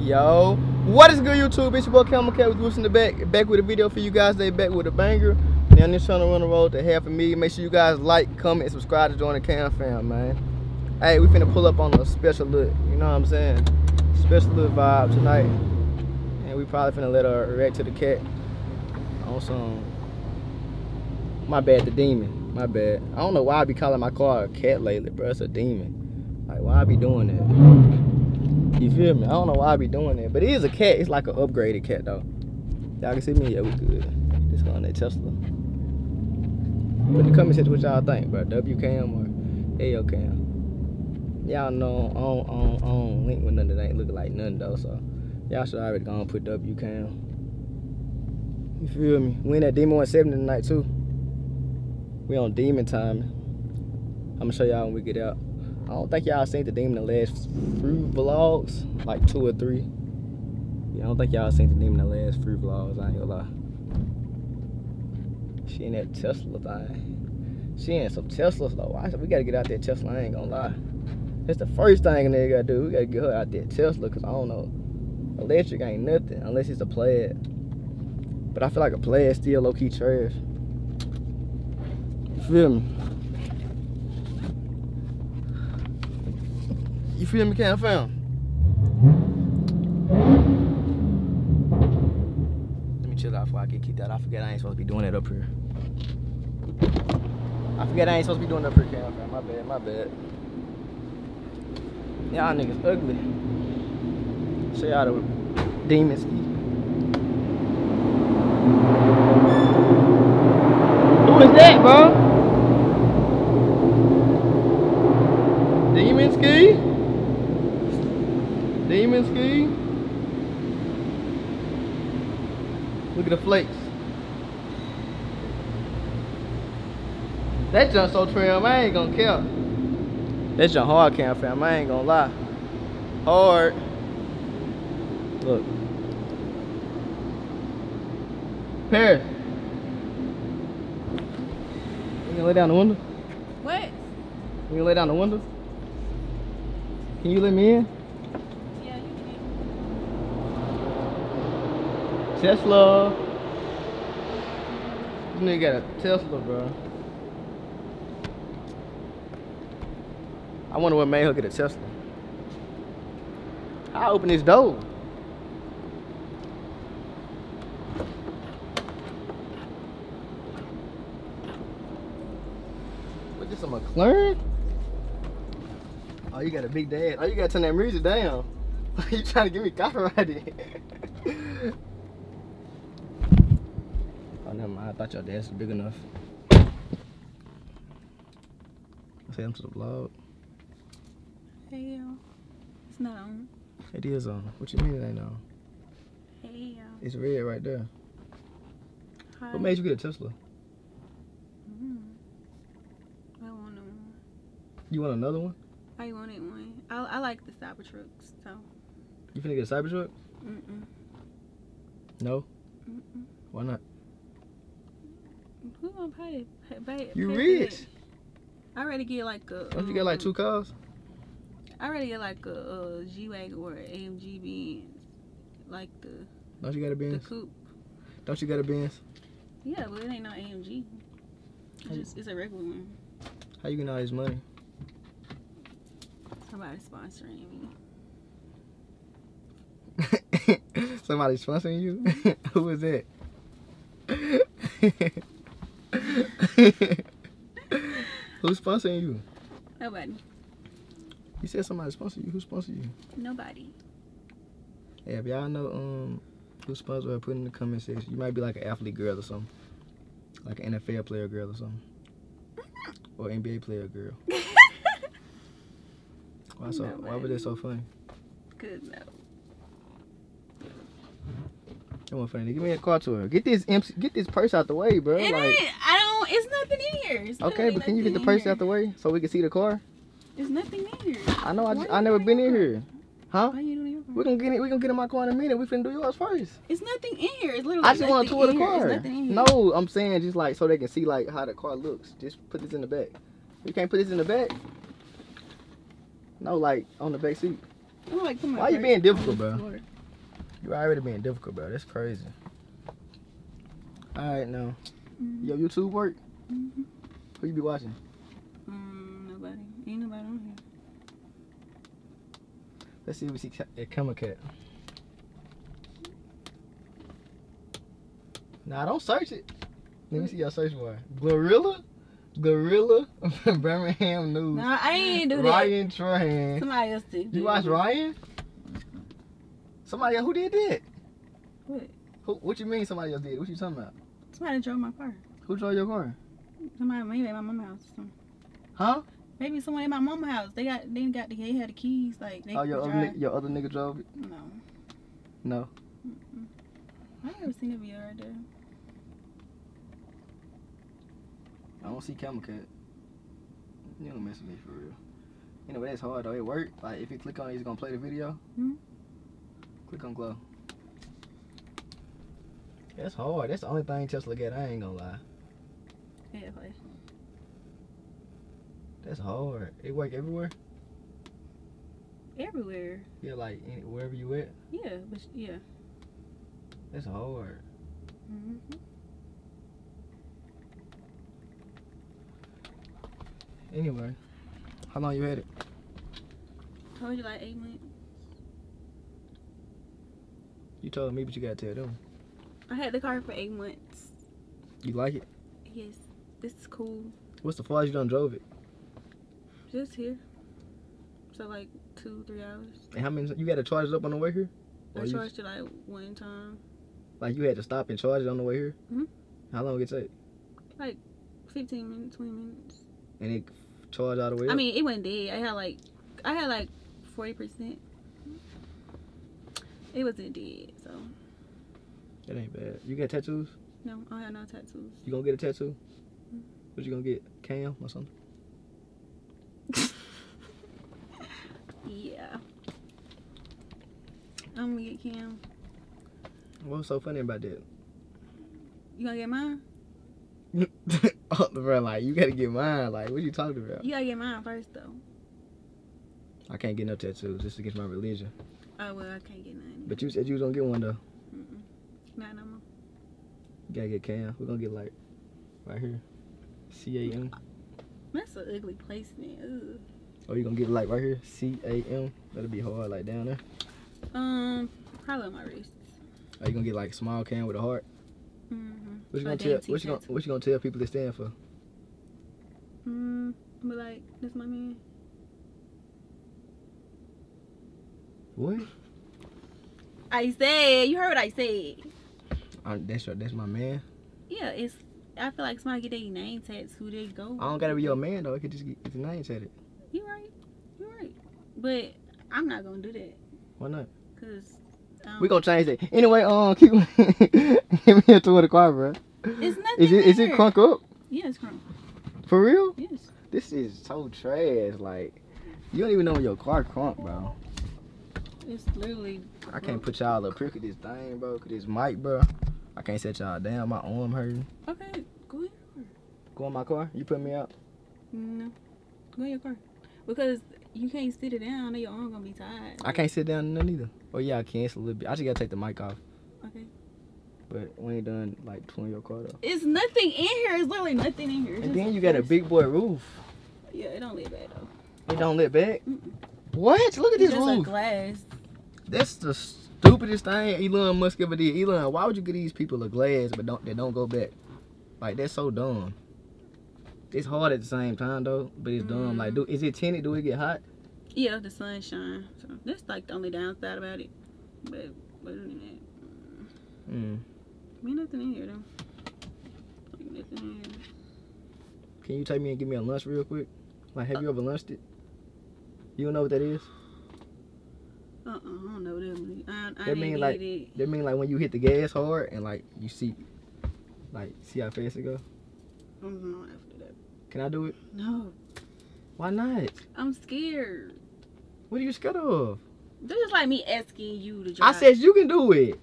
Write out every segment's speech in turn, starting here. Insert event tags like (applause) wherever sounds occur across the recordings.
Yo, what is good YouTube? It's your boy CamaKat with Goose in the back. Back with a video for you guys. They back with a banger. Now this channel run the road to half a million. Make sure you guys like, comment, subscribe to join the Cam fam, man. Hey, we finna pull up on a special look. You know what I'm saying? Special look vibe tonight. And we probably finna let her react to the cat on some. My bad, the demon. My bad. I don't know why I be calling my car a cat lately, bro. It's a demon. Like, why I be doing that? You feel me? I don't know why I be doing that. But it is a cat. It's like an upgraded cat, though. Y'all can see me? Yeah, we good. This on that Tesla. In the comment section what y'all think, bro. W cam or AO cam. Y'all know I don't, I, don't, I don't link with nothing that ain't looking like nothing, though. So y'all should already gone put W cam. You feel me? We in that Demon 170 tonight, too. We on Demon time. I'm gonna show y'all when we get out. I don't think y'all seen the Demon in the last few vlogs, like two or three. Yeah, I don't think y'all seen the Demon in the last few vlogs. I ain't gonna lie. She in that Tesla thing. She in some Teslas though. I said we gotta get out that Tesla. I ain't gonna lie. That's the first thing nigga gotta do. We gotta get her out that Tesla, cause I don't know. Electric ain't nothing unless it's a plaid. But I feel like a plaid still low key trash. You feel me? You feel me, Cam fam? Let me chill out before I get kicked out. I forget I ain't supposed to be doing that up here. I forget I ain't supposed to be doing that up here, Cam fam. My bad, my bad. Y'all niggas ugly. Show y'all the demon ski. Who is that, bro? Demon ski? Demon ski? Look at the flakes. That junk so trim, I ain't gonna care. That junk hard cam fam, I ain't gonna lie. Hard. Look. Paris. You gonna lay down the window? What? You gonna lay down the window? Can you let me in? Yeah, you can. Tesla. This nigga got a Tesla, bro. I wonder what made her get a Tesla. I open this door. What this a McLaren? Oh, you got a big dad. Oh, you gotta turn that music down. (laughs) you trying to get me copyrighted? (laughs) oh, never mind. I thought your dad's big enough. Say them to the vlog. Hey, yo. It's not on. It is on. What you mean it ain't on? Hey, yo. It's red right there. Hi. What made you get a Tesla? Mm. I want one. You want another one? I wanted one. I, I like the Cybertrucks, so. You finna get a Cybertruck? Mm-mm. No. Mm-mm. Why not? Who gonna pay? pay, You pay rich. I already get like a. Don't you got like um, two cars? I already get like a, a G-Wagon or an AMG Benz. Like the, Don't you got a the Benz? coupe. Don't you got a Benz? Yeah, but it ain't no AMG. It's, just, it's a regular one. How you getting all this money? Somebody sponsoring me. (laughs) Somebody sponsoring you? (laughs) Who is that? (laughs) (laughs) Who's sponsoring you? Nobody. You said somebody sponsored you. Who sponsored you? Nobody. Hey, if y'all know um who sponsored her, put in the comment section. You might be like an athlete girl or something. Like an NFL player girl or something. (laughs) Or NBA player girl. (laughs) Why so why was that so funny? Good no. Come on, funny. Give me a car tour. Get this MC, get this purse out the way, bro. It like ain't. I don't. It's nothing in here. It's Okay, but can you get the purse out the way so we can see the car? There's nothing in here. I know I, Why just, I never been in car? here. Huh? Why you doing your car? We're gonna get it. We're gonna get in my car in a minute. We finna do yours first. It's nothing in here. It's literally. I just want to tour the car. It's nothing in here. No, I'm saying just like so they can see like how the car looks. Just put this in the back. You can't put this in the back. No, like on the back seat. I'm like, Why you purse being difficult, bro? Floor. You already being difficult, bro. That's crazy. All right, now. Mm-hmm. Yo, YouTube work? Mm-hmm. Who you be watching? Mm, nobody. Ain't nobody on here. Let's see if we see Ca- a CamaKat. Nah, don't search it. Let me see your search bar. Glorilla? Gorilla? (laughs) Birmingham News. Nah, I ain't do that. Ryan Trahan. Somebody else did. You watch Ryan? Somebody else who did that? What? Who, what you mean somebody else did? What you talking about? Somebody drove my car. Who drove your car? Somebody maybe at my mama's house. Huh? Maybe someone at my mama's house. They got they got the they had the keys like they Oh, your other, your other nigga drove it? No. No. Mm-mm. I never seen a video right there. I don't see CamaKat. You don't mess with me for real. Anyway, that's hard though. It worked. Like if you click on it, it's gonna play the video. Mhm. Click on glow. That's hard. That's the only thing Tesla get. I ain't gonna lie. Yeah, play. That's hard. It work everywhere. Everywhere. Yeah, like any, wherever you at. Yeah, but yeah. That's hard. hmm Anyway, how long you had it? Told you like eight months. You told me, but you gotta tell them. I had the car for eight months. You like it? Yes, this is cool. What's the farthest you done drove it? Just here. So like two, three hours. And how many? You got to charge it up on the way here? I Or you- charged it like one time. Like you had to stop and charge it on the way here? Mhm. How long did it take? Like Fifteen minutes, twenty minutes. And it charged all the way up? I mean, it went dead. I had like, I had like forty percent. It wasn't dead, so that ain't bad. You got tattoos? no, I had no tattoos. You gonna get a tattoo? Mhm. What you gonna get? Cam or something? Yeah. I'm gonna get Cam. What's so funny about that? You gonna get mine? (laughs) oh, bro, like you gotta get mine. Like, what you talking about? You gotta get mine first though. I can't get no tattoos. This is against my religion. Oh well, I can't get none. But you said you was gonna get one though. Mm-mm. Not no more. You gotta get Cam. We're gonna get like right here. C A M. That's an ugly placement. Ugh. Or you gonna get like right here? C A M. That'll be hard, like down there. Um, probably on my wrist. Are you gonna get like small Cam with a heart? Mm-hmm. What you gonna tell? What you gonna What you gonna tell people to stand for? Mm, but like, that's my man. What? I said, you heard what I said. i that's your, that's my man. Yeah, it's. I feel like somebody get their name tattooed, they go. I don't gotta be your man though. I could just get his name tatted. You right. You right. But I'm not gonna do that Why not? because um, We gonna change it Anyway, um, keep (laughs) give me a tour of the car, bro. It's nothing. Is it is it there. crunk up Yeah, it's crunk. for real? Yes. This is so trash. Like you don't even know when your car crunk, bro. It's literally. I can't put y'all up here. with this thing, bro. Look at this mic, bro. I can't set y'all down. My arm hurting. Okay, go ahead. Go in my car. You put me out. No, go in your car because you can't sit it down. Your arm gonna be tired. I can't sit down in none either. Oh yeah, I can. It's a little bit. I just gotta take the mic off. Okay. But we ain't done like towing your car though. It's nothing in here. It's literally nothing in here. It's And then you got a big boy roof. Yeah, it don't look bad though. It don't let back. Mm-mm. What? Look at It's this just a roof. glass. That's the stupidest thing Elon Musk ever did. Elon, why would you give these people a glass but don't they don't go back? Like that's so dumb. It's hard at the same time though, but it's dumb. Like, do is it tinted? Do it get hot? Yeah, the sunshine. So that's like the only downside about it. But other than that, Mm. ain't nothing in here though. Like nothing in here. Can you take me and give me a lunch real quick? Like, have you ever lunched it? You don't know what that is? Uh uh I don't know that one. I, I That mean, like- it. That mean like when you hit the gas hard and like you see, like see how fast it go. Mhm, after that. Can I do it? No, Why not? I'm scared. What are you scared of? That's just like me asking you to jump. I drive. said you can do it.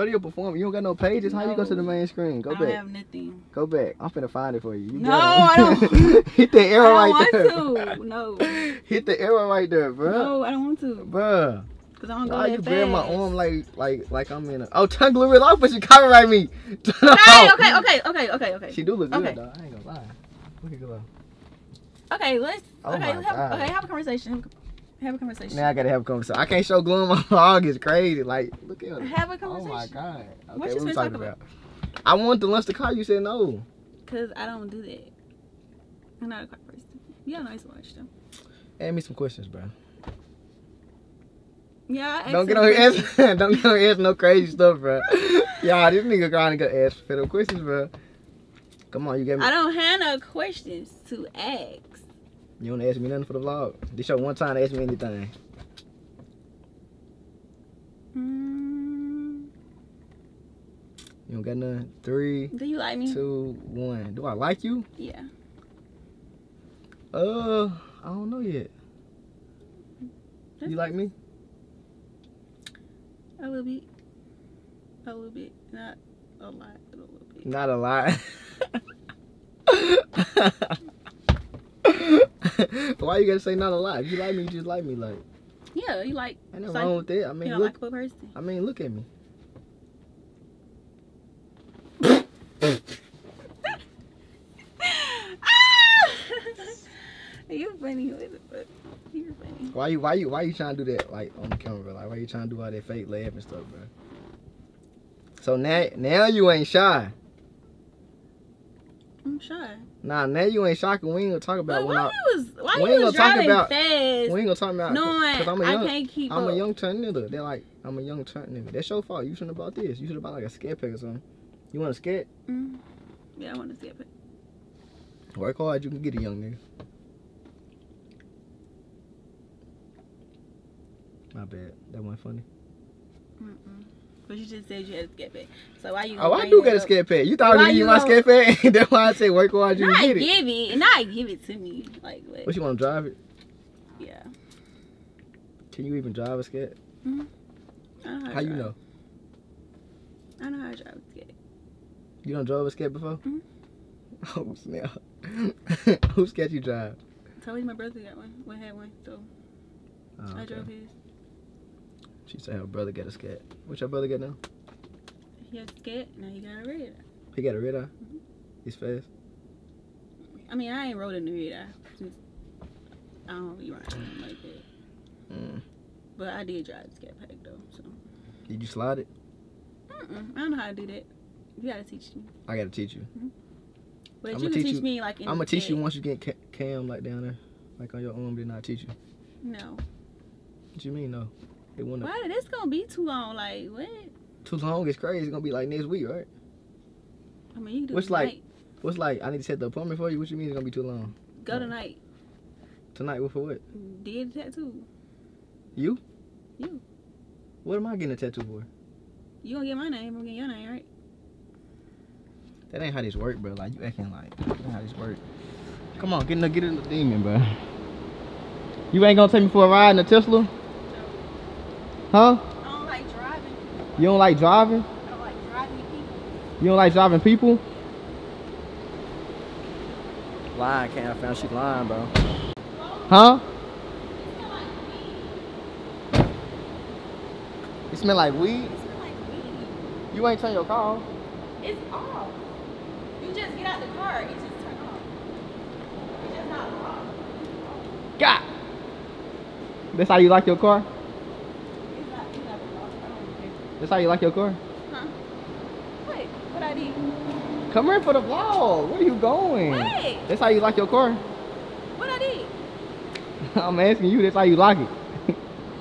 Go to your performance. You don't got no pages. How you go to the main screen? Go I don't back. have nothing. Go back. I'm finna find it for you. you No. I don't- (laughs) Hit the arrow I right don't there. want to. No. (laughs) Hit the arrow right there, bro. No, I don't want to. Bruh. Cause I don't go Why that you grab my arm like like like I'm in a Oh turn Glorilla off but she copyright me. (laughs) Turn Okay, okay, okay, okay, okay, okay. She do look good Okay. though. I ain't gonna lie. Look at Glorilla. Okay, let's. Oh okay, have, okay, have a conversation. Have a conversation. Now I gotta have a conversation. I can't show glue (laughs) on my vlog. It's crazy. Like, look at her. Have a conversation. Oh my god. Okay, What you what we talking talk about? I want the lunch to call. You said no. Cause I don't do that. I'm not a quiet person. Yeah, I know to watch them. Ask me some questions, bro. Yeah, I Don't get on ask, don't get on here ask no crazy stuff, bro. (laughs) Y'all, this nigga trying to go ask for questions, bro. Come on, you get me. I don't have no questions to ask. You don't ask me nothing for the vlog. This your one time to ask me anything. Mm, You don't got nothing. Three, do you like me? two, one. Do I like you? Yeah. Uh, I don't know yet. You like me? A little bit. A little bit. Not a lot, but a little bit. Not a lot. (laughs) (laughs) (laughs) Why you gotta say not a lot? You like me, you just like me. Like, Yeah, you like. ain't nothing Like- wrong with that. I mean, You know, look. like person. I mean, look at me. (laughs) you funny with it, but you're funny. Why you? Why you? Why you trying to do that? Like on the camera? Like, why you trying to do all that fake laugh and stuff, bro? So now, now you ain't shy. I'm shy. Nah, now you ain't. 'cause we ain't gonna talk about But when why I. was why we you ain't was gonna talk driving about- fast? We ain't gonna talk about. knowing Cause I'm a I young. can't keep I'm up. a young turn nigga. They're like, I'm a young turn nigga. That's your fault. You shouldn't have bought this. You should have bought like a scat pack or something. You want a scat? Mm. Yeah, I want to skip it. Work hard, you can get a young nigga. My bad. That wasn't funny. Mm-mm. But you just said you had a skip it. So why you? Oh, I do got a scat pack. You thought Why I was you my gonna- scat pack? That's why I said work hard, you Not get it. give it, not give it to me. Like what? What you want to drive it? Yeah. Can you even drive a scat? I know how, How you know? I don't know how to drive a skip. You don't drive a scat before? Mhm. (laughs) Oh snap! (laughs) Who scat you drive? You my brother got one. One had one, so Oh, I okay. drove his. She said her brother got a scat. What your brother got now? He had a skip. Now he got a red. eye. He got a red eye. Mhm. He's fast. I mean, I ain't rode in the red eye since I don't ride nothing like that. Mm. But I did drive the scat pack though, so. Did you slide it? Mm-mm, I don't know how to do that. You gotta teach me. I gotta teach you. But I'ma you can teach teach you- me like in I'm gonna teach you once you get ca- cam like down there, like on your arm. Did not teach you. No. What you mean no? It wouldn't. Why this gonna be too long? Like what? Too long. It's crazy. It's gonna be like next week, right? I mean, you do What's like- What's like? I need to set the appointment for you. What you mean it's gonna be too long? Go tonight. Tonight? What for what? Did the tattoo. You? You. What am I getting a tattoo for? You gonna get my name? I'm gonna get your name, right? That ain't how this work, bro. Like you acting like that ain't how this work. Come on, get in the get in the demon, bro. You ain't gonna take me for a ride in a Tesla? Huh? I don't like driving. You don't like driving? I don't like driving people. You don't like driving people? Lying, can't I found she lying, bro. Huh? It smell like weed. It smell like weed. You ain't turn your car off. It's off. You just get out the car. It just turn off. It's just not off. God. That's how you like your car? It's not. It's not off. I don't care. That's how you like your car? Huh? Wait. What I did? Come here for the vlog. Where are you going? Wait. That's how you like your car? What I did? (laughs) I'm asking you. That's how you like it.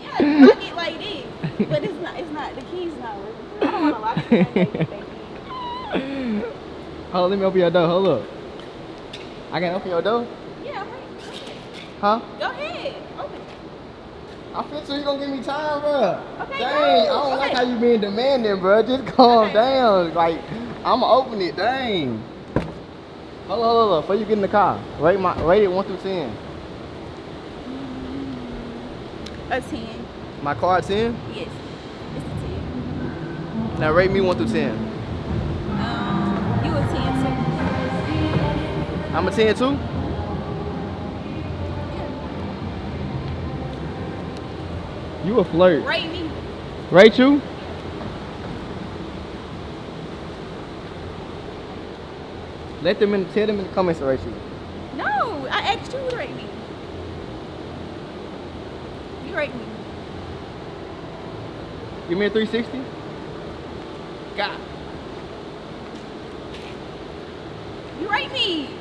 Yeah, lock it like this. (laughs) But it's not. It's not. The key's not working. I don't want to lock it. Hold on, let me open your door. Hold up. I can open your door? Yeah, I'm. Huh? Go. I feel so you gonna give me time, bro. Okay, Dang, I don't like how you being demanding, bro. Just calm Okay. down. Like, I'ma open it. Dang. Hold on, hold on. Before you get in the car, rate my rate it one through ten. A 10. My car ten. Yes. It's a 10. Now rate me one through ten. Um, you a 10 too. I'm a ten too. You a flirt. Rate me. Rate you? Let them in. Tell them in the comments to rate you. No, I asked you to rate me. You rate me. Give me a 360. God. You rate me.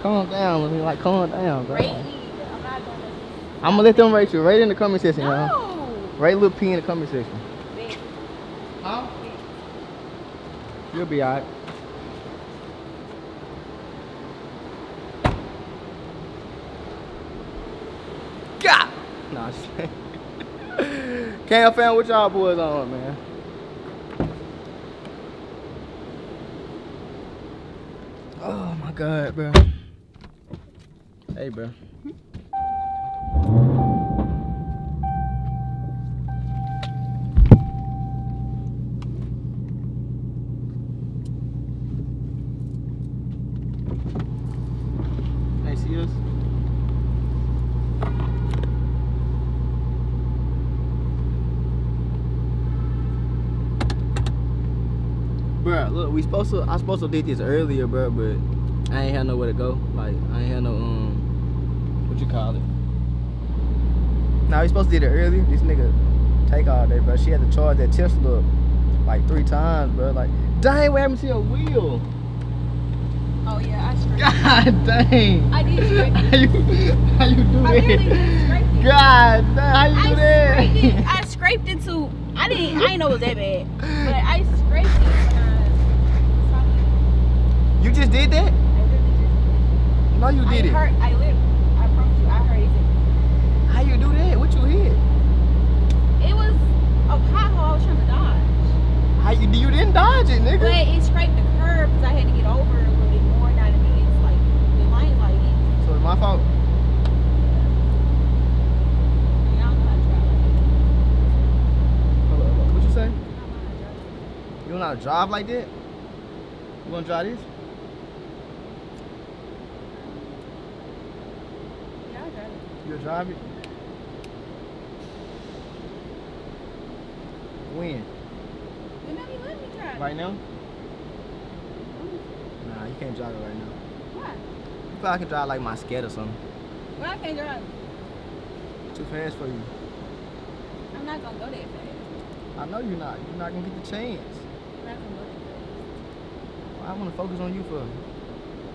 Calm down, like calm down, bro. Rate me. I'm not gonna. Let them rate you. right in the comment section, y'all. No. Rate little P in the comment section. Bitch. Huh? You'll be alright. God. Nah, shit. (laughs) Cam fam, what y'all boys on, man? Oh my god, bro. Hey, bro. Hey, see us? Bruh, look, we supposed to I supposed to did this earlier, bro, but I ain't had nowhere to go. Like I ain't had no um what you call it? Nah, we supposed to did it earlier. This nigga take all day, bro. She had to charge that Tesla like three times, bro. Like, dang, what happened to your wheel? Oh yeah, I (laughs) scraped. God dang. I did scrape (laughs) How you, how you do I really that? did scrape it. God damn, how you I do that? scraped it. I (laughs) scraped it to. I didn't. I didn't know it was that bad, but I scraped it when I. You just did that? I. No, you I did it. heard. I literally. I promise you. I heard it. How you do that? What you hit? It was a pothole I was trying to dodge, How you you didn't dodge it, nigga. but it scraped the curb because I had to get over a little bit more. Not a minute. It's like the line lighting. So it's my fault. And don't know how to drive. Hold on, hold on. What you say? Don't know how. You don't know how to drive like that? You wanna drive this? Yeah, I drive it. You'll drive it? When? Let me drive. Right now? Mm-hmm. Nah, you can't drive it right now. Why? You probably can drive like my scat or something. Well, I can't drive? Too fast for you. I'm not gonna go that fast. I know you're not. You're not gonna get the chance. I'm not gonna go that fast. I wanna focus on you for.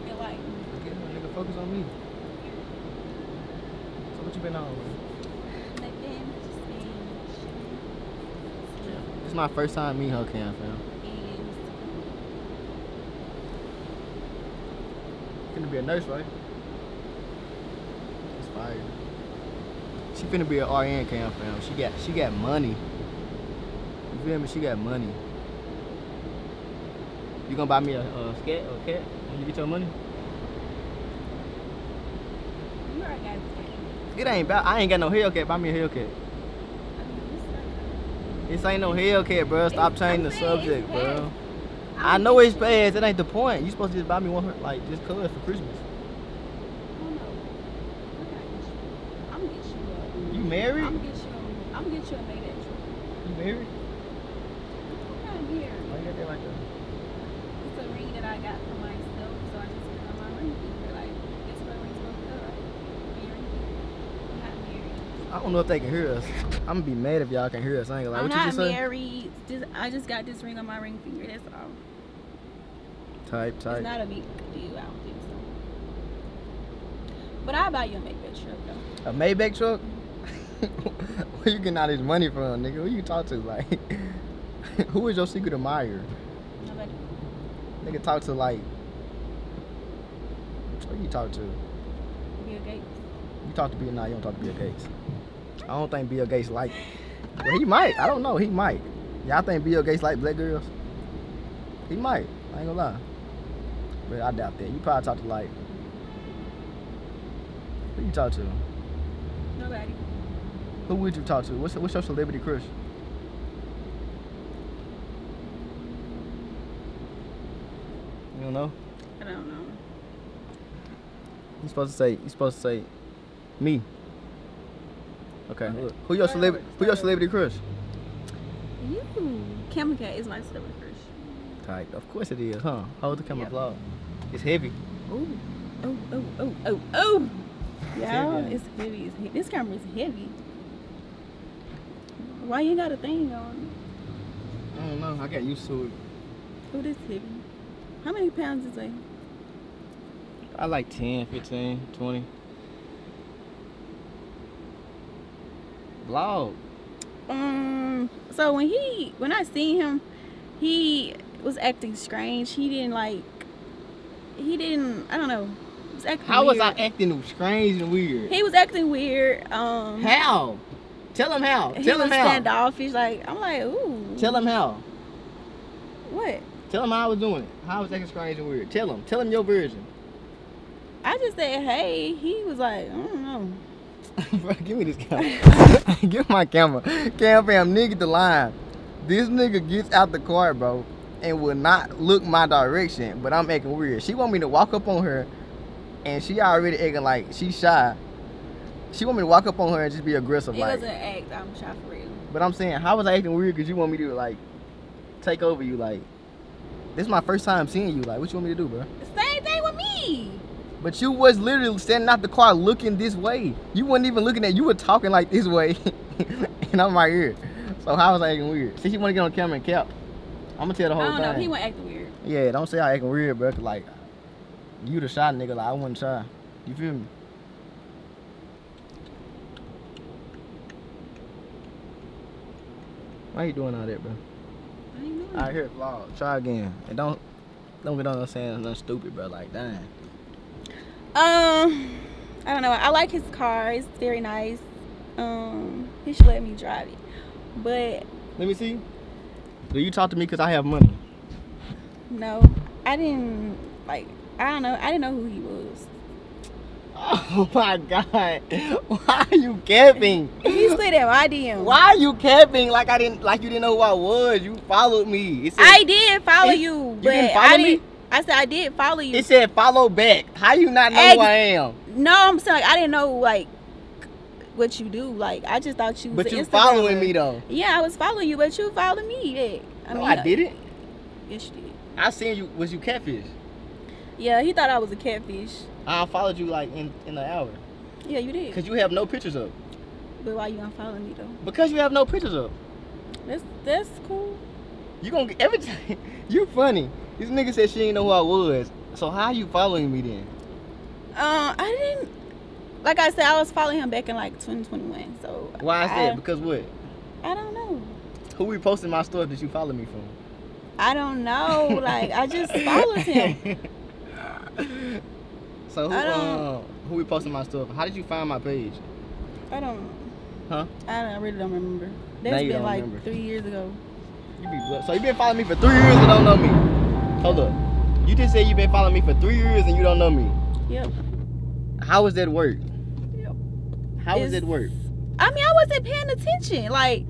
Feel like Get nigga focus on me. So what you been on? Man? nothing, just. This is my first time meeting her, Cam, fam. And Finna be a nurse, right? That's fire. She finna be an RN, Cam, fam. She got she got money. You feel me? She got money. You gonna buy me a, a scat or a cat when you get your money? you already got it. It ain't about. I ain't got no Hellcat. Buy me a Hellcat. I mean, it's not- This ain't no Hellcat, bro. Stop It's- changing the subject, bro. I know it's fast. That ain't the point. You supposed to just buy me one, like just cause for Christmas. I don't know. I gotta get you. I'm gonna get you. You married? I'm gonna get you. A, I'm get you a truck. You married? I'm not here. Why you got that like that? It's a ring that I got for myself, so I just put it on my ring finger. Like, it's what ring's supposed to go, right? On your ring finger. I'm not married. I don't know if they can hear us. I'm gonna be mad if y'all can hear us. I ain't gonna lie. I'm what you not just married. Just, I just got this ring on my ring finger. That's all. Type, It's not a big deal. I don't think so. But I'll buy you a Maybach truck though. A Maybach truck? (laughs) Where you getting all this money from, nigga? Who you talk to? Like, (laughs) who is your secret admirer? Nobody. Nigga talk to like, who you talk to? Bill Gates. You talk to Bill, nah, you don't talk to Bill Gates. I don't think Bill Gates like. Well, he might. I don't know. He might. Y'all think Bill Gates like black girls? He might. I ain't gonna lie. But I doubt that. You probably talk to like. Who you talk to? Nobody. Who would you talk to? What's what's your celebrity crush? You don't know? I don't know. You supposed to say. You supposed to say, me. Okay. Who your celebrity? Who your celebrity crush? You. CamaKat is my celebrity crush. Tight. Of course it is, huh? Hold the camera Yep. vlog. It's heavy. Oh, oh, oh, oh, oh, oh. Yeah, it's heavy. It's heavy. This camera is heavy. Why you got a thing on? I don't know. I got used to it. Oh, this heavy. How many pounds is it? I like 10, 15, 20. Vlog. Um. So when he, when I seen him, he was acting strange. He didn't like. He didn't. I don't know. Was How was I weird. acting strange and weird? He was acting weird. Um. How? Tell him how. He Tell was him how. standoffish. Like I'm like, ooh. Tell him how. What? Tell him how I was doing it. How I was acting strange and weird. Tell him. Tell him your version. I just said, hey. He was like, I don't know. (laughs) Bro, give me this camera. (laughs) give my camera. Cam fam, nigga the line. This nigga gets out the car, bro, and will not look my direction, but I'm acting weird. She want me to walk up on her, and she already acting like she shy. She want me to walk up on her and just be aggressive, It like. was an act. I'm shy for real. But I'm saying, how was I acting weird? Cause you want me to like take over you, like. This is my first time seeing you. Like, what you want me to do, bro? Same thing with me. But you was literally standing out the car looking this way. You wasn't even looking at. You were talking like this way, (laughs) and I'm right here. So how was I acting weird? You want to get on camera and cap, I'm gonna tell the I whole don't know. thing. He went acting weird. Yeah, don't say I acting weird, bro. like, you the shy nigga. Like I wasn't shy. You feel me? Why you doing all that, bro? I ain't know. All right, here, vlog. Try again, and don't don't get on saying nothing stupid, bro. Like, dang. Um, I don't know. I like his car. It's very nice. Um, he should let me drive it. But Let me see. Do you talk to me because I have money? no, I didn't like. I don't know. I didn't know who he was. (laughs) Oh my god. (laughs) Why are you capping? He slid in my DM. Why are you capping like I didn't like you didn't know who I was? You followed me. Said, I did follow It- you, you but didn't follow I me? didn't. I said I did follow you. it said follow back. How you not know who I am? no, I'm saying like I didn't know like what you do. Like I just thought you. Was But you following me though. Yeah, I was following you, but you followed me. Yeah. I no, mean, I uh, didn't. Yes, you did. I seen you was you catfish. Yeah, he thought I was a catfish. I followed you like in, in an hour. Yeah, you did. Cause you have no pictures up. But why you unfollowing me though? Because you have no pictures up. That's that's cool. You gonna get every time (laughs) you funny. This nigga said she didn't know who I was. So how are you following me then? Uh, I didn't. Like I said, I was following him back in like 2021. So Why is I, that? Because what? I don't know. Who reposted my stuff that you follow me from? I don't know. like I just (laughs) followed him. so who uh, who my stuff? How did you find my page? I don't. Huh? I, don't, I really don't remember. That's been like remember. three years ago. You be so you been following me for three years and don't know me. Hold up. You just said you've been following me for three years and you don't know me. Yep. How does that work? Yep. How does it work? I mean, I wasn't paying attention. Like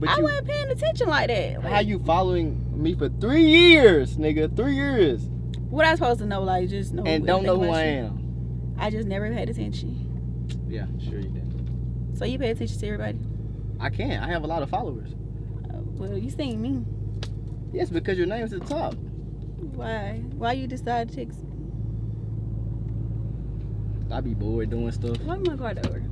But I you, wasn't paying attention like that. Like, how you following me for three years, nigga? Three years What I supposed to know? Like just know. and don't know who I you? am. I just never paid attention. Yeah, sure you did. So you pay attention to everybody. I can't. I have a lot of followers. Uh, well, you seen me. Yes, because your name's at the top. Why? Why you decide to text? me? I be bored doing stuff. Lock my car door.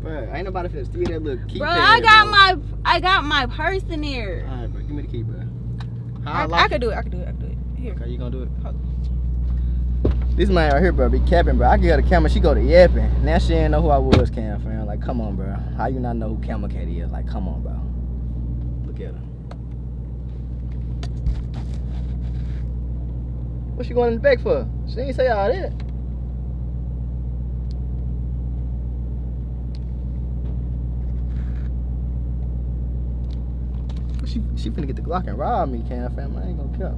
Bro, ain't nobody finna steal that little key. Bro, I got my I got my purse in there. Alright, bro, give me the key, bro. How I, I, I could do it. I could do it. I could do it. Here. Okay, you gonna do it? Hold This man right here, bro, be capping, bro. I give her the camera, she go to yapping. Now she ain't know who I was, Cam, fam. Like, come on, bro. How you not know who CamaKat is? Like, come on, bro. Look at her. What she going in the back for? She ain't say all that. She, she finna get the Glock and rob me, Cam, fam. I ain't gonna care.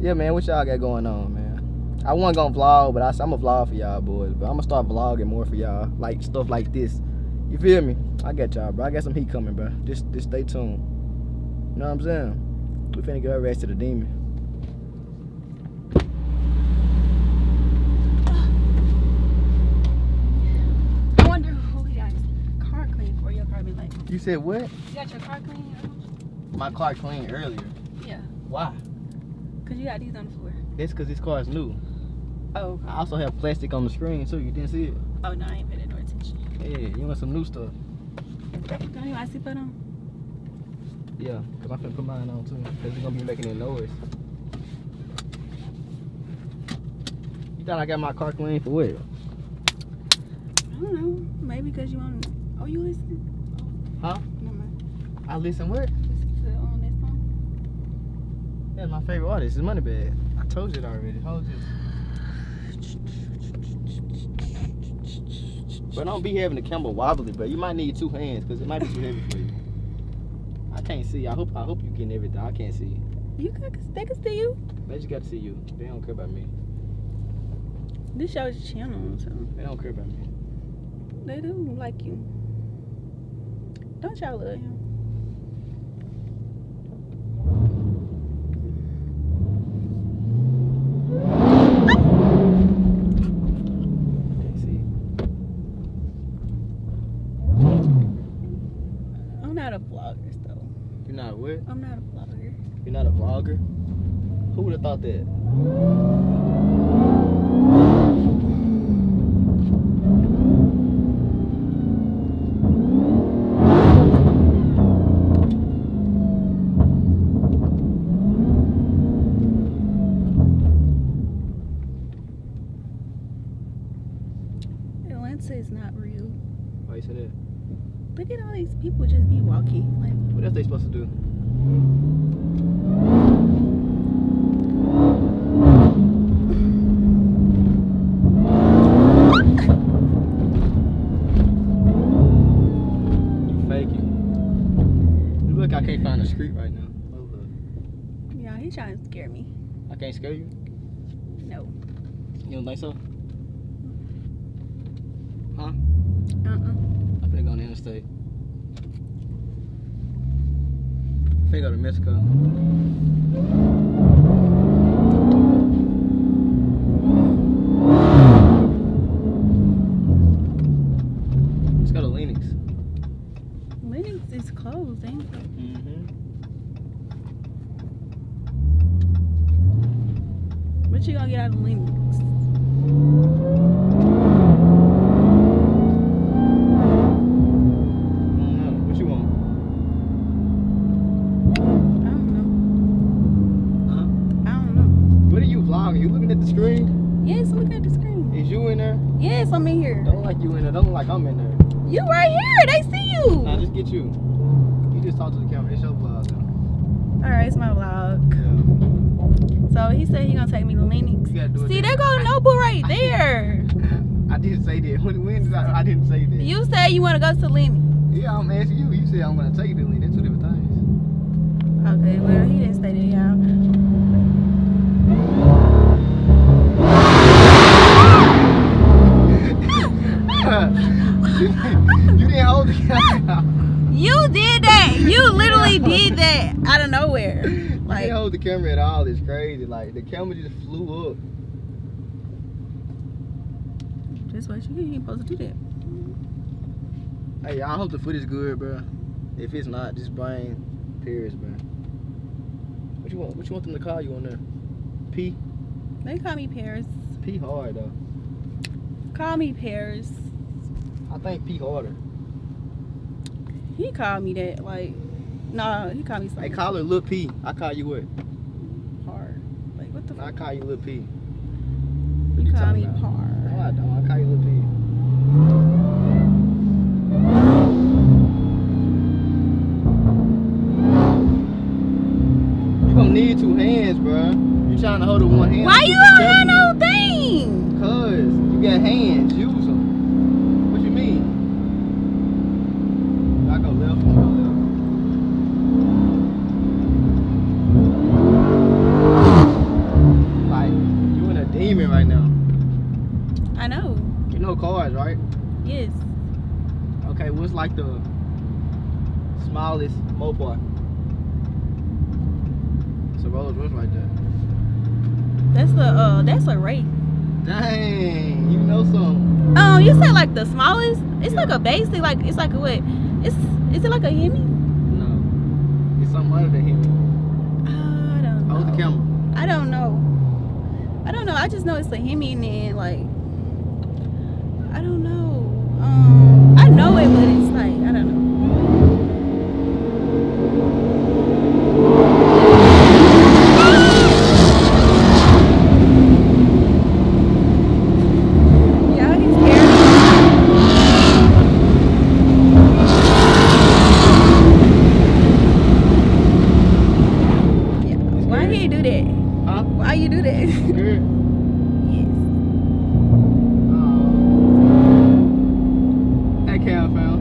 Yeah, man, what y'all got going on, man? I wasn't gonna vlog, but I, I'm gonna vlog for y'all boys. But I'm gonna start vlogging more for y'all, like stuff like this. You feel me? I got y'all, bro. I got some heat coming, bro. Just, just stay tuned. You know what I'm saying? We finna get her rest to the demon. I wonder who he got his car You said what? You got your car clean? My car cleaned earlier. Yeah. Why? Cause you got these on the floor. That's because this car is new. Oh. I also have plastic on the screen too. You didn't see it? Oh no, I ain't paying no attention. Yeah, you want some new stuff? Don't you want to put on? Yeah, because I'm finna put mine on too. Because it's going to be making that noise. You thought I got my car clean for what? I don't know. Maybe because you want. Oh, you listen? Huh? Never mind. I listen what? Listen to on this song. That's my favorite artist. It's Moneybagg. I told you it already. Told you. But don't be having the camera wobbly, but you might need two hands because it might be too heavy for you. I can't see. I hope I hope you getting everything. I can't see. You can. They can see you. They just got to see you. They don't care about me. This shows your channel, so They don't care about me. they do like you. Don't y'all love him? Can't see. I'm not a vlogger, though. You're not what? I'm not a vlogger. You're not a vlogger? Who would have thought that? Atlanta is not real. Why you say that? Look at all these people just be walking. Like, What else they supposed to do? You faking. Look, I can't find a street right now. Oh, yeah, he's trying to scare me. I can't scare you? No. You don't think so? Huh? Uh-uh. I'm finna go on the interstate. Finna go to of nowhere. (laughs) you Like, didn't hold the camera at all. It's crazy. Like the camera just flew up. that's why you ain't supposed to do that. Hey, I hope the footage good, bro. If it's not, just bring Paris, bro. What you want? What you want them to call you on there? P. They call me Paris. P hard though. Call me Paris. I think P harder. He called me that. Like, no, he called me They something call her Lil P. I call you what? hard. Like, what the I call you Lil P. You you call me about? Par. No, I don't. I call you Lil P. You gonna need two hands, bro. You trying to hold it one hand? Why you don't have no thing? Cause you got hands. Use them. What you mean? I go left. You go left. Like you in a demon right now. I know. You know cars, right? Yes. Okay, what's like the smallest Mopar? It's a Rolls Royce right there. That's the uh that's a rate. Dang, you know some. Oh, you said like the smallest? It's Yeah. like a basic, like it's like a what? It's Is it like a Hemi? No. It's something other than him. Uh, I don't know. Hold the camera. I don't know. I don't know. I just know it's a Hemi and then like I don't know. Um I know it but it's like I don't know. Yeah, he's scared. Yeah. Why scared? he do that? Huh? Why you do that? Scared? yes. Oh. Hey, Cam fam.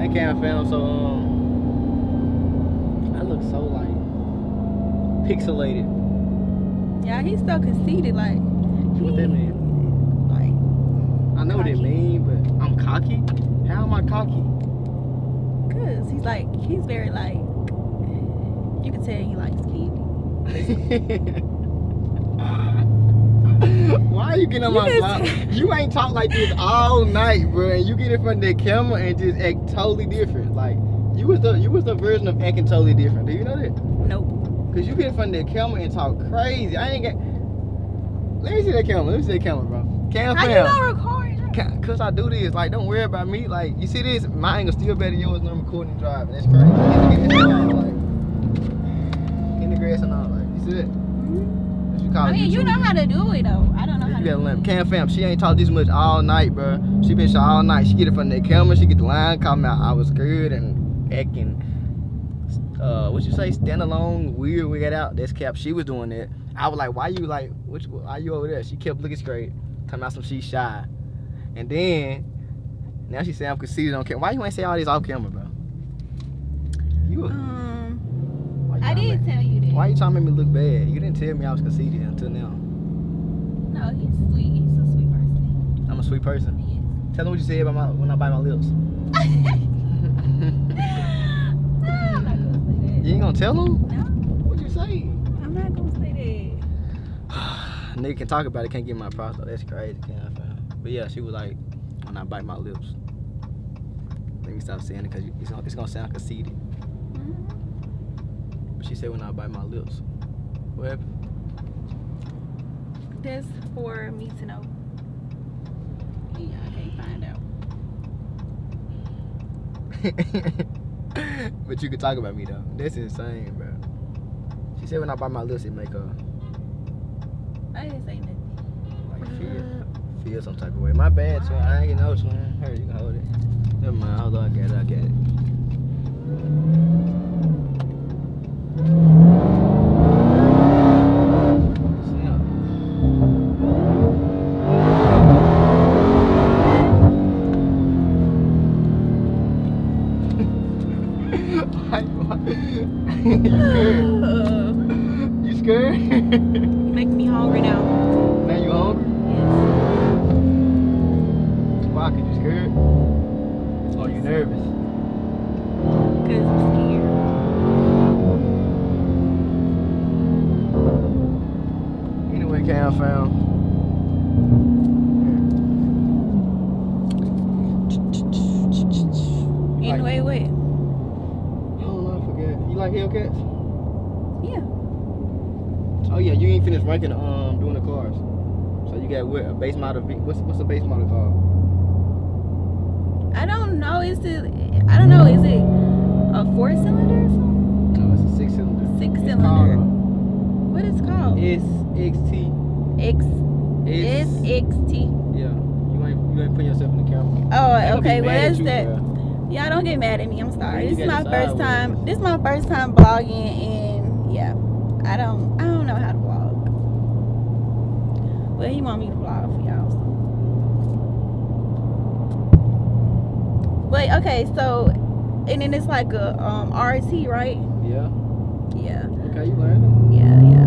Hey, Cam fam. So, um, I look so like pixelated. Yeah, he's so conceited. Like, What that mean? like, I know what it Cocky. mean, but I'm cocky. How am I cocky? cause he's like, he's very like, you can tell he likes candy. Why are you getting on You my just- block? You ain't talk like this all night, bro. And you get in front of the camera and just act totally different. Like you was the you was the version of acting totally different. Do you know that? Nope. Cause you get in front of the camera and talk crazy. I ain't get. Let me see that camera. Let me see that camera, bro. Cam How you not recording? Cause I do this, like, don't worry about me. Like, you see this? My angle still better than yours when I'm recording and driving. That's crazy. Get, get, get, like, in the grass and all, like, you see that? You I mean, you YouTube. know how to do it though. I don't know how You to gotta do learn. it. Cam fam, she ain't talked this much all night, bro. She been shot all night. She get it from the camera, she get the line, call me out. I was good and acting, uh, what you say, stand alone, weird, we got out. That's Cap. She was doing it. I was like, why you like, which, why you over there? She kept looking straight, talking about some she shy. And then, now she say I'm conceited on camera. Why you ain't say all this off camera, bro? You, Um, I did tell you Why you trying to make me look bad? You didn't tell me I was conceited until now. No, he's sweet. He's a sweet person. I'm a sweet person. Yes. Tell them what you said about my when I bite my lips. I'm not gonna say You ain't gonna tell them? No, What you say? I'm not gonna say that. (sighs) Nigga can talk about it, can't get my props though. That's crazy, can I fam? But yeah, she was like, when I bite my lips. Let me stop saying it because it's gonna, it's gonna sound conceited. That. But she said when I bite my lips. What happened? That's for me to know. Yeah, I can't find out. (laughs) but you can talk about me though. That's insane, bro. She said when I bite my lips, it make her I didn't say nothing. like feel feel some type of way. My bad, twin. I ain't getting no twin. Here, you can hold it. Never mind. Hold on, I got it. I got it. Snap. Why- why- you scared? You? Make me hungry now. now you hungry? Yes. Why? Cause you scared? Or you nervous? Cause I'm scared. Anyway, Cam found. Wait. I don't know, I forget. You like Hellcats? Yeah. Oh yeah, you ain't finished ranking um doing the cars. So you got what a base model V what's what's a base model called? I don't know. Is it? I don't know. Is it a four cylinder or something? No, it's a six cylinder. Six It's cylinder. called, What is it called? uh, It's XT. X It's S X T. yeah. You ain't you ain't putting yourself in the camera. Oh, okay. Well, mad at that's you, that. Yeah, don't get mad at me. I'm sorry. You This is my first time. what it This is my first time blogging, and yeah, I don't. I don't know how to vlog. But he want me to vlog for y'all. So. But okay, so and then it's like a um RT, right? Yeah. Yeah, Okay, you learned yeah, yeah.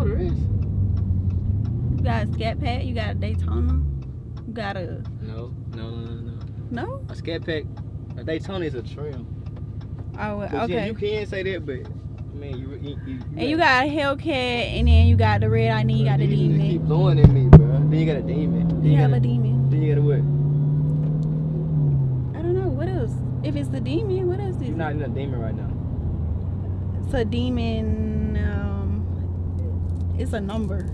Oh, he ain't. You know the rest. You got a Scat Pack. You got a Daytona. You got a No, no, no, no, no. no. A Scat Pack, a Daytona is a trim. Oh, well, But yeah, okay. you can say that, but I mean, you, you, you, you and you got a Hellcat, and then you got the red eye, and then you got the demon. You. Keep blowing at me, bro. Then you got a demon. Then You you have got a demon. Then you got a what? I don't know what else. If it's the demon, what else is You're it? not in a demon right now. It's a demon. It's a number.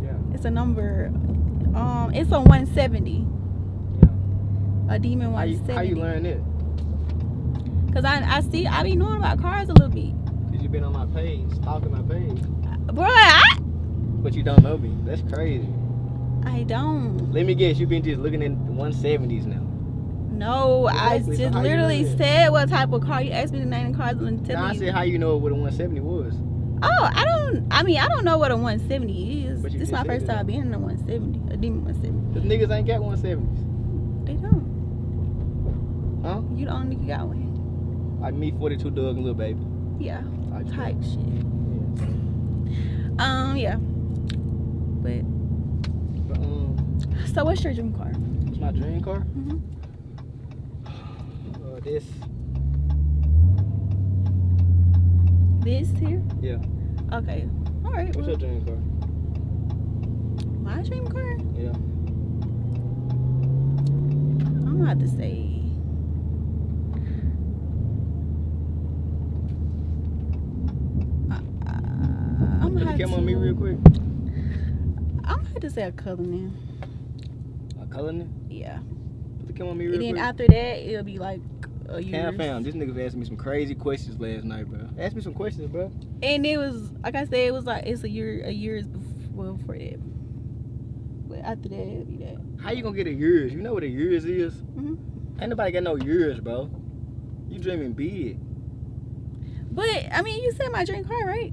Yeah. It's a number. Um, it's a 170. Yeah. A demon How you, 170. how you learn it? Cause I I see I be knowing about cars a little bit. Cause you been on my page, stalking my page, Bro, I, but you don't know me. That's crazy. I don't. Let me guess, you been just looking at 170s now. No, I Exactly, so just you literally said what type of car. You asked me the name of the cars and Now tell I said how you know what a 170 was. Oh, I don't. I mean, I don't know what a 170 is. This is my first time being in a 170, a demon 170. The niggas ain't got 170s. They don't. Huh? You the only nigga got one. Like me, 42 Dugg and Lil Baby. Yeah, Type shit. type shit. Yeah. Um, yeah. But But, um, so, what's your dream car? it's my dream car. hmm Uh, this. This here? Yeah. Okay. All right. What's well, your dream car? my dream car? Yeah. I'm about to say. Uh, I'm Put the gonna camera on me real quick. I'm have to say a color now. A color name? Yeah. Put the camera on me real quick. And then quick. after that, it'll be like a year. Cam fam, this nigga was asking me some crazy questions last night, bro. Ask me some questions, bro. And it was like I said, it was like it's a year, a year's before, before that. But after that, it'll be that. How you gonna get a Urus? You know what a Urus is? Mhm. Ain't nobody got no Urus, bro. You dreaming big. But I mean, you said my dream car, right?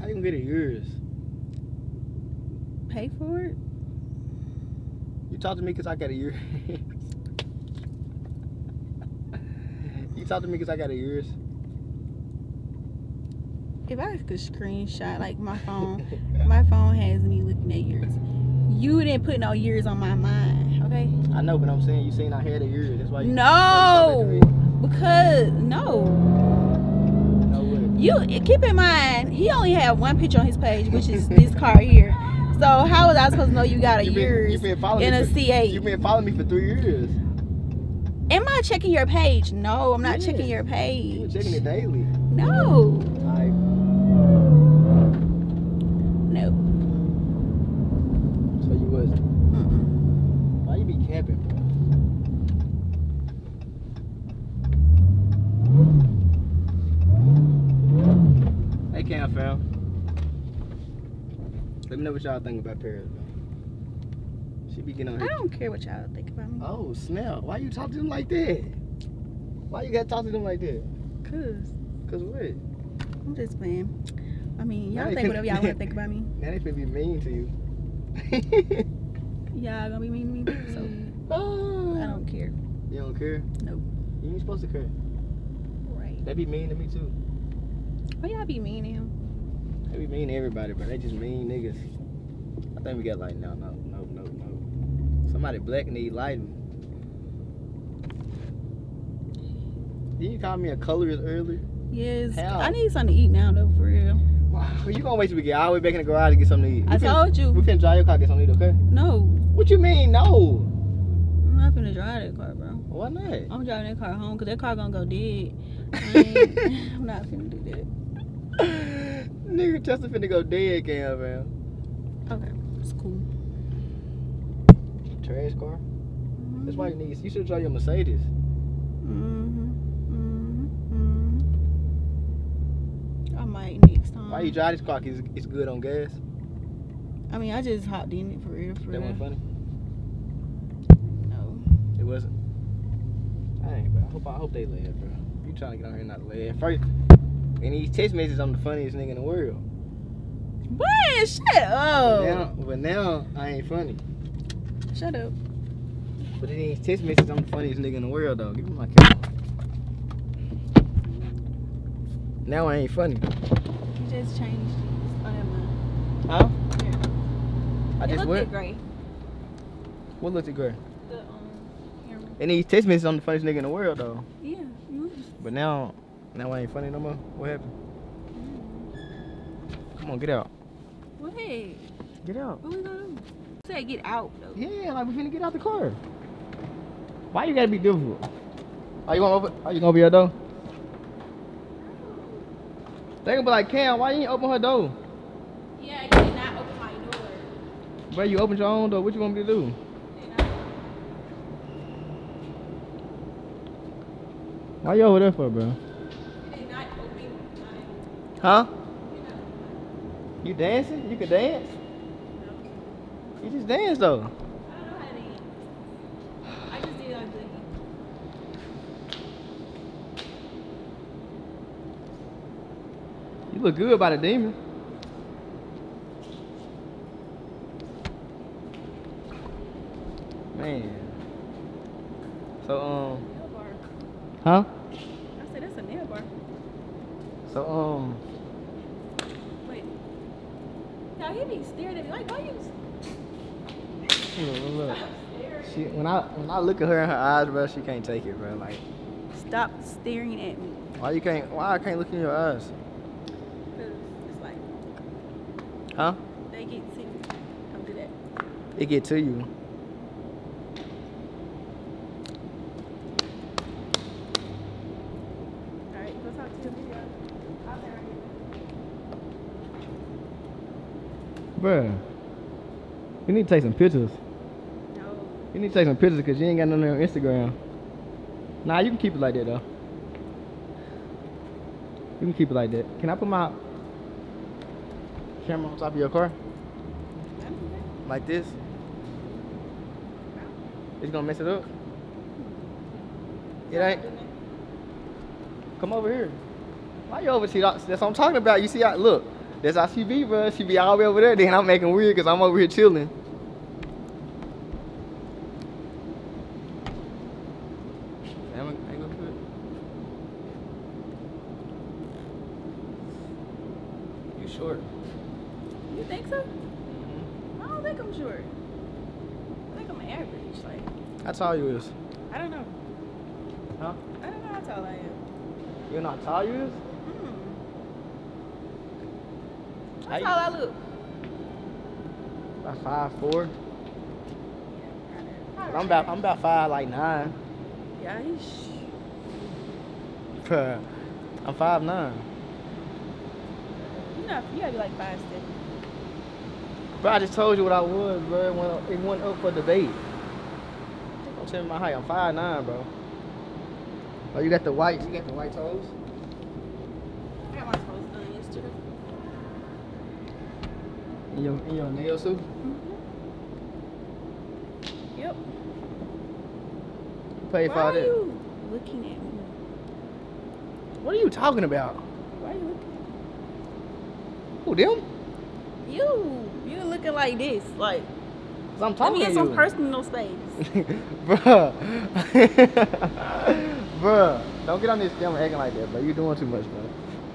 How you gonna get a Urus? Pay for it. You talk to me because I got a year. (laughs) you talk to me because I got a Urus. If I could screenshot like my phone, my phone has me looking at yours. You didn't put no Urus on my mind, okay? I know, but I'm saying you saying I had a year. That's why you. No, because no. No? You keep in mind, he only had one picture on his page, which is this car here. So how was I supposed to know you got a You been, years you been in a for, C8? You've been following me for three years. Am I checking your page? No, I'm not Yeah. checking your page. You page. been checking it daily. No. so you was. Mm-mm. Why you be camping, bro? Hey, Cam fam. Let me know what y'all think about Paris, bro. She be getting on I don't care what y'all think about me. Oh, snap. Why you talk to them like that? Why you gotta talk to them like that? Cause Cause what? I'm just playing. I mean, y'all think whatever y'all want to think (laughs) about me. Now they finna be mean to you. (laughs) Y'all gonna be mean to me, so oh. (laughs) I don't care. You don't care? Nope. You ain't supposed to care. Right. They be mean to me too. Why y'all be mean to him? They be mean to everybody, but they just mean niggas. I think we got like no, no, no, no, no. Somebody black need lighting. Did you call me a colorist earlier? Yes. How? I need something to eat now, though, for real. Wow, you gonna wait till we get all the way back in the garage to get something to eat? I We told you. We finna drive your car get something to eat, okay? No, What you mean, no? I'm not gonna drive that car, bro. Why not? I'm driving that car home because that car gonna go dead. (laughs) I (laughs) I'm not that. Nigga, Chester finna go dead, Cam, man. Okay, it's cool. Trash car. That's why you need. You should drive your Mercedes. Mm-hmm. Mm-hmm. Mm-hmm. I might next time. Why you drive this car? 'Cause it's, it's good on gas. I mean, I just hopped in it for real, for That real. wasn't funny. No. It wasn't. Dang, bro. I hope I hope they laugh, bro. You trying to get on here and not laugh first? And these text messages, I'm the funniest nigga in the world. Man, shut But now, but now I ain't funny. Shut up. But in these text messages, I'm the funniest nigga in the world, though. Give me my camera. Now I ain't funny. You just changed. Oh, never mind. Huh? Yeah. I it just looked gray. What looked it great? The um camera. And these text messages, I'm the funniest nigga in the world though. Yeah. But now, now I ain't funny no more. What happened? Come on, get out. What? Hey, Get out. what we gonna do? Say get out though. Yeah, like we finna get out the car. Why you gotta be difficult? Are you gonna open? Are you gonna open your door? They gonna be like, Cam, why you ain't open her door? Yeah, you did not open my door. Bro, you opened your own door. What you want me to do? You. Why you over there for, bro? You did not open my. Huh? You dancing? You can dance? No. You just dance though. I don't know how to dance. I just did it. You look good by the demon. Man. So um, huh? I said that's a nail bar. So um, Wait. Now he be staring at me like, why you look, look, look. She when I when I look at her in her eyes, bro, she can't take it, bro. Like, Stop staring at me. why you can't? Why I can't look in your eyes? Cause it's like Huh? they get to me. Don't do that. It get to you. All right, go talk to your video. I'll be right here. Bruh. You need to take some pictures. No. You need to take some pictures because you ain't got nothing on Instagram. Nah, you can keep it like that though. You can keep it like that. Can I put my camera on top of your car? Like this? It's gonna mess it up? It ain't. Come over here. Why you over see That's what I'm talking about. You see I look. That's how she be, bro. She be all the way over there. Then I'm making weird because I'm over here chilling. Am I, ain't gonna put it? You short. You think so? Mm-hmm. I don't think I'm short. I think I'm average. Like, How tall you is? I don't know. Huh? I don't know how tall I am. You're not tall you is? Mm. How tall I look? About five four. Yeah, I'm about I'm about five like nine. Yeah, he's. (laughs) I'm five nine. You know, you gotta be like five seven. Bro, I just told you what I was, bro. It went, up- it went up for debate. Don't tell me my height. I'm five nine, bro. Oh, you got the white. You got the white toes. I got my toes done yesterday. In your in your nails too. Yep. Pay Why are you looking at me? What are you talking about? Why are you looking? Who them? You, you looking like this? like. I'm let talking me get some you. personal space. (laughs) Bruh. (laughs) Bruh. Don't get on this camera acting like that, bro. You doing too much, bro.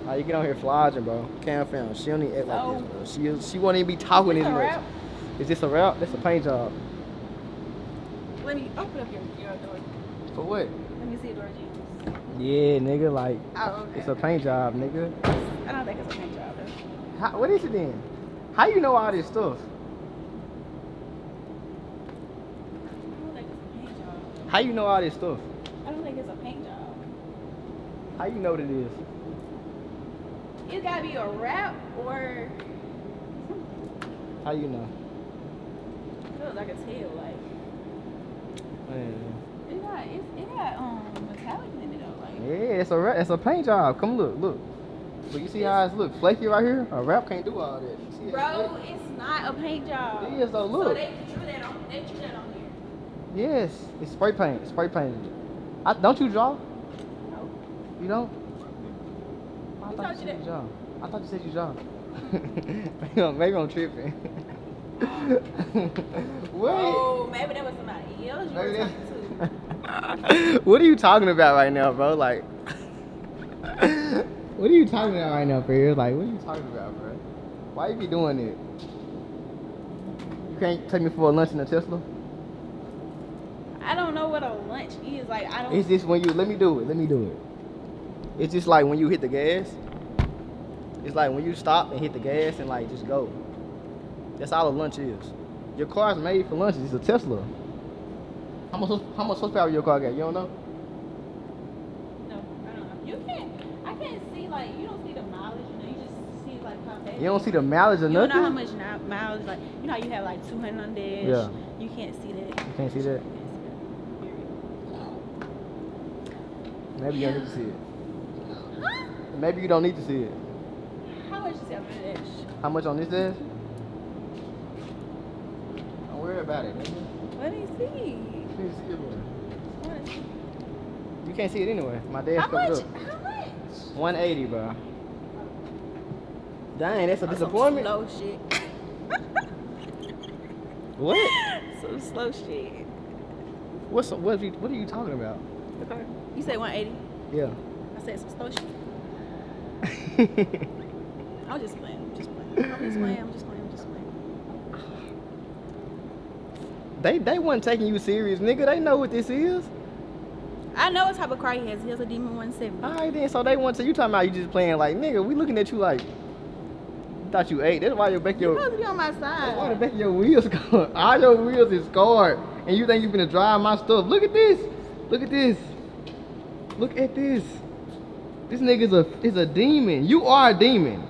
Like, you get on here vlogging, bro. Cam fam. She don't even act like this, bro. She, she won't even be talking Is this much. Is this a rap? That's a paint job. Let me open up your, your door. For what? Let me see your door jambs. Yeah, nigga, like, Oh, okay. it's a paint job, nigga. I don't think it's a paint job though. How, what is it then? How you know all this stuff? I don't think it's a paint job. How you know all this stuff? I don't think it's a paint job. How you know what it is? It's gotta be a wrap or How you know? it looks like a tail. Like Man. it got it's, it got um metallic in it though. Like Yeah, it's a it's a paint job. Come look, look. Look, you see how it's look flaky right here? A wrap can't do all that. You see how it's bro, it's not a paint job. It is though, So look. they drew that on they drew that on here. Yes, it's spray paint. It's spray painted. I, don't you draw? No. You don't? I thought you you said you that? I thought you said you draw. maybe, I'm, maybe tripping. Wait. Oh, maybe that was somebody else you were talking to. what are you talking about right now, bro? Like, What are you talking about right now, Ferris? Like, what are you talking about, bro? Why you be doing it? You can't take me for a lunch in a Tesla? I don't know what a lunch is. Like I don't. It's just when you let me do it. Let me do it. It's just like when you hit the gas. It's like when you stop and hit the gas and like just go. That's all a lunch is. Your car's made for lunches. It's a Tesla. How much how much horsepower your car got? You don't know? no, I don't know. You can't. I can't see like you don't see the mileage. You know, you just see like how. You don't see the mileage or You don't nothing. know how much mileage. Like you know, how you have like 200 on dash. Yeah. You can't see that. You can't see that. Maybe you don't need to see it. Huh? Maybe you don't need to see it. How much is on? How much on this dash? Don't worry about it. do you see? You need see it. What? You can't see it anyway. My comes much? up. How much? 180, bro. Dang, that's a That's some disappointment. Slow shit. (laughs) What? Some slow shit. What's what? Are you, what are you talking about? Okay. You said 180. Yeah. I said some slow shit. (laughs) I'm just playing. I'm just playing. I'm just playing. I'm just playing. I'm just playing. they they wasn't taking you serious, nigga. They know what this is. I know what type of car he has. He has a Demon 170. All right then. So they want to. You talking about you just playing like nigga? We looking at you like. Thought you ate. That's why your back You're your. supposed to be on my That's why the side. back of your wheels (laughs) going. All your wheels is scarred, and you think you finna drive my stuff. Look at this. Look at this. Look at this. This nigga's a is a demon. You are a demon.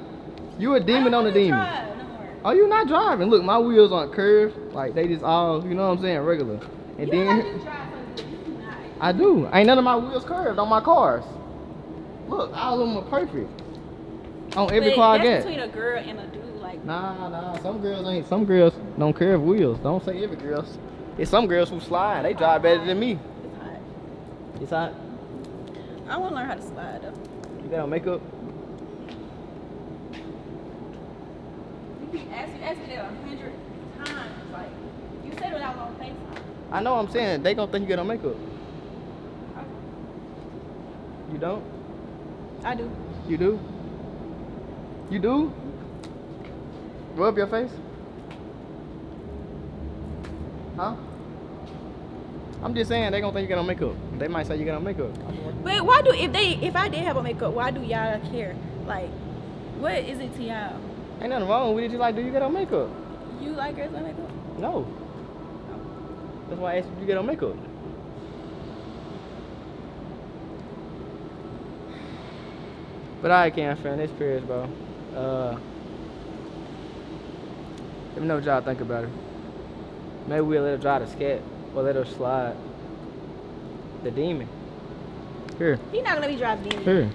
You a demon on a demon. drive no. Oh, you not driving? Look, my wheels aren't curved. Like they just all, you know what I'm saying, regular. And you then like drive so good. You do not. I do. Ain't none of my wheels curved on my cars. Look, all of them are perfect. On every But car I get. between a girl and a dude. Like, Nah, nah. Some girls ain't. Some girls don't curve wheels. Don't say every girls. It's some girls who slide. They drive better than me. it's hot. It's hot. I want to learn how to slide though. You got on makeup. You keep asking, asking that a hundred times. Like, you said it on FaceTime. I know. what I'm saying they gonna think you got on makeup. You don't. I do. You do? You do? Rub your face? Huh? I'm just saying they gonna think you got on makeup. They might say you got on makeup. But why do if they if I did have a makeup, why do y'all care? Like, what is it to y'all? Ain't nothing wrong with it. You like, do you get on makeup? You like girls on makeup? No. That's why I asked if you get on makeup. But I can't, friend. It's period, bro. Uh, let me know what y'all think about it. Maybe we'll let her drive the scat or let her slide. The demon. Here, He not gonna be driving demon. here,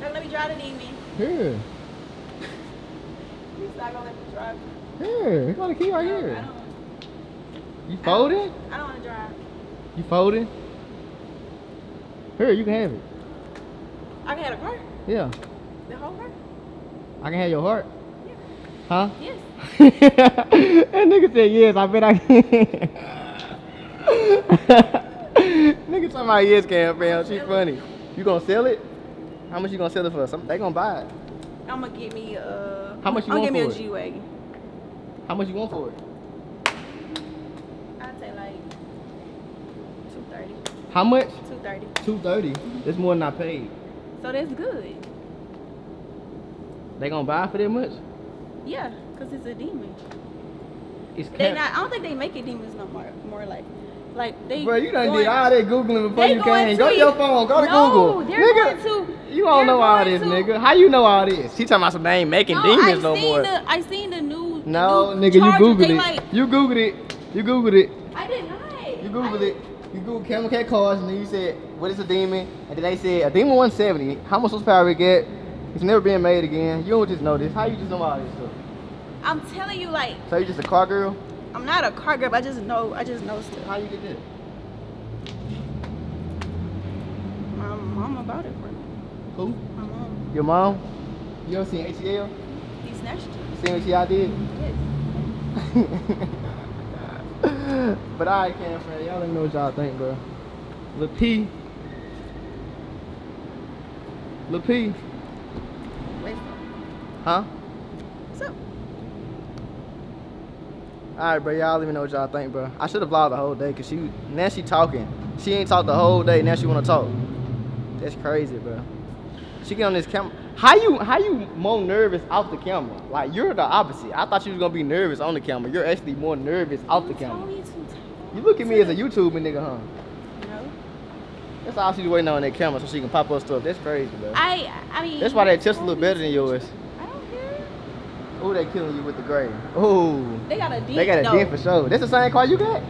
Not gonna be driving demon. here, not gonna let me drive. here. You got the key right No, I here. don't, You folding? I don't want to drive. You folding? Here, you can have it. I can have a car. Yeah. The whole car. I can have your heart. Yeah. Huh? Yes. (laughs) that nigga said yes, I bet I can. (laughs) nigga talking about yes, Cam fam. She funny. You gonna sell it? How much you gonna sell it for? Some, they gonna buy it. I'm gonna get me uh. How much you I'm want give for me it? a G wagon. How much you want for it? I'd say like two thirty. How much? Two thirty. Two thirty. Mm-hmm. That's more than I paid. So that's good. They gonna buy for that much? Yeah, cause it's a demon. It's They not. I don't think they make it demons no more. More like, like they. Bro, you done going- did all that googling before you came. to Go to your phone. Go to No, Google. they're nigga, going to- you don't know all this, to- nigga. How you know all this? She talking about some name making No, demons I no seen more. the. I seen the new. the No, new nigga, you Chargers. googled it. Like, You googled it. You googled it. I did not. You googled I- it. You googled CamaKat cars, and then you said, "What is a demon?" And then they said, "A demon 170. How much horsepower it get? It's never being made again." You don't just know this. How you just know all this stuff? I'm telling you, like, So you just a car girl? I'm not a car girl. But I just know. I just know stuff. How you get it? My mom bought it for me. Who? My mom. Your mom? You ever seen ATL? He snatched it. Seen what y'all did? Yes. (laughs) but I can't, friend. Y'all let me know what y'all think, bro. Lil P. Lil P. Huh? so Alright, bro. Y'all let me know what y'all think, bro. I should have vlogged the whole day because she now she talking. She ain't talked the whole day. Now she wanna talk. That's crazy, bro. She get on this camera. How you how you more nervous off the camera? Like you're the opposite. I thought you was gonna be nervous on the camera. You're actually more nervous off the you camera. to. You look at me as a YouTuber nigga, huh? No. That's all she's waiting on that camera so she can pop up stuff. That's crazy, bro. I I mean. That's why that told look better than yours. I don't. Oh, they killing you with the gray. Oh, They got a D. they got a no. dent for sure. That's the same car you got?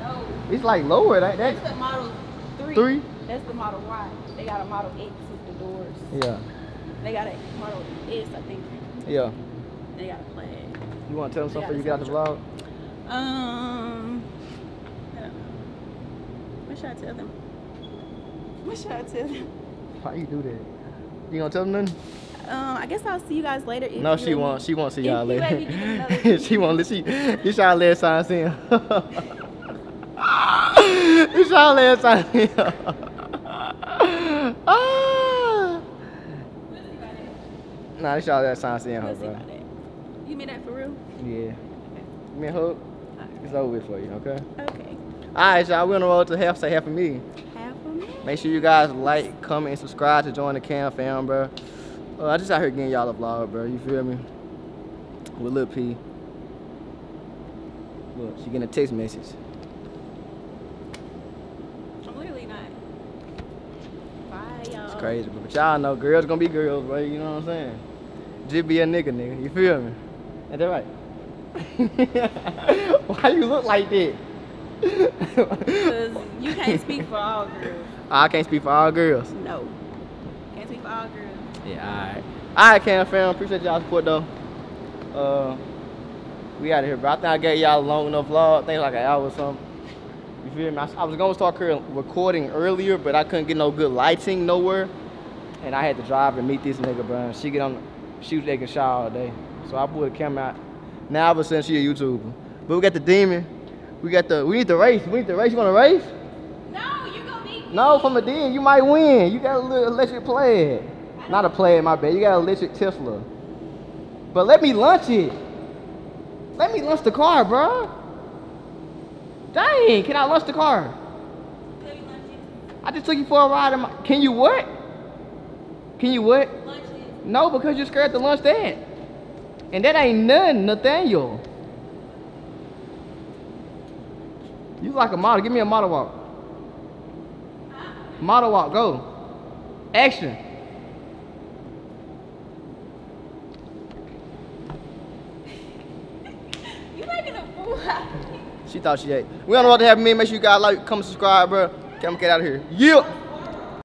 No. It's like lower, that That's that the Model 3. three. That's the Model Y. They got a Model X with the doors. Yeah, They got a Model S, I think. yeah. They got a flag. You want to tell them They something got you a get out the vlog? Um, I don't know. What should I tell them? What should I tell them? Why you do that? You gonna tell them nothing? Um, I guess I'll see you guys later. If No, she won't. She won't see y'all you let me get another later. she won't. let- She. This y'all last time seeing. this y'all last time seeing. (laughs) ah. Nah, this y'all last time seeing her, bro. You mean that for real? Yeah. Give me a hug. It's over with for you, okay? Okay. Alright, y'all. We're on the road to half, say half a million. Half a minute. Make sure you guys like, comment, and subscribe to join the cam fam, bro. Uh, I just out here getting y'all a vlog, bro. You feel me? With Lil P. Look, she getting a text message. I'm literally not. Bye, y'all. It's crazy, bro. But y'all know girls gonna be girls, bro. You know what I'm saying? Just be a nigga, nigga. You feel me? Ain't that right? (laughs) Why you look like that? Because you can't speak for all girls. I can't speak for all girls. No. Can't speak for all girls. Yeah, alright. Alright, Cam fam. Appreciate y'all support though. Uh, we out of here, bro. I think I gave y'all a long enough vlog. I think like an hour or something. You feel me? I, I was gonna start recording earlier, but I couldn't get no good lighting nowhere. And I had to drive and meet this nigga, bro. And she get on, she was taking a shower all day. So I pulled the camera out. Now a sudden she a YouTuber. But we got the demon. We got the, we need the race. We need the race. You wanna race? No, you gonna be. No, from a demon, you might win. You got a little electric plaid. Not a play in my bed. You got electric Tesla. But let me launch it. Let me launch the car, bro. Dang, can I launch the car? Lunch I just took you for a ride my, can you what? Can you what? Lunch. No, because you're scared to launch that. And that ain't none, Nathaniel. You like a model. Give me a model walk. Model walk, go. Action. You making a fool out of me. She thought she ate. We on the road to have me. Make sure you guys like, comment, subscribe, bro. Come get out of here. Yeah.